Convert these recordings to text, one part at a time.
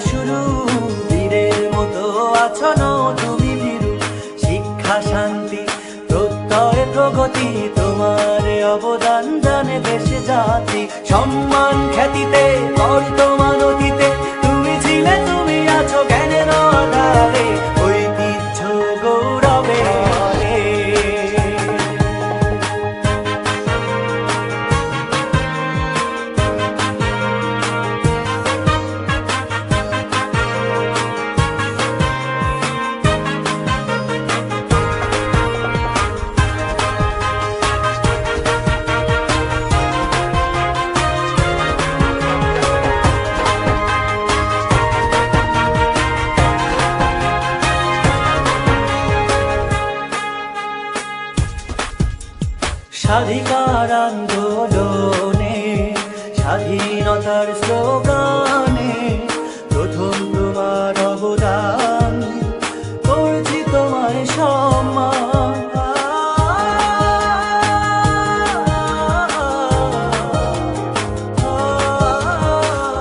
শুরু। বীরের মতো আছো তুমি ভীরু। শিক্ষা শান্তি, প্রত্যয় প্রগতি, তোমার অবদান জানে দেশ জাতি। সম্মান খ্যাতিতে বর্তমান স্বাধিকার আন্দোলনে, স্বাধীনতার স্লোগানে প্রথম তোমার অবদান, করছি তোমায় সম্মান।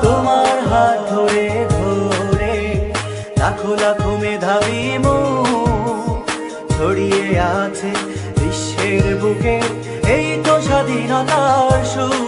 তোমার হাত ধরে ধরে লাখো লাখো মেধাবী মুখ ছড়িয়ে আছে বুকে এই তো স্বাধীনতার সুর